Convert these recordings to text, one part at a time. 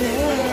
别。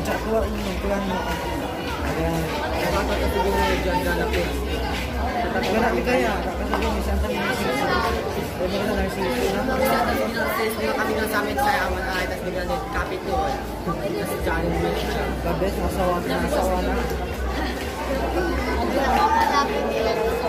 Paglan mo. Ayan. Ito siguro dyan ganapin. Wala di kaya. Yung isang tanong na sila. Pwede na lang sila. Since nila kami ng summit sa Awan ay, tapos bigla nila kapit doon. Kasi challenge mo siya. Gabes, masawa na. Masawa na. Malapit nila sa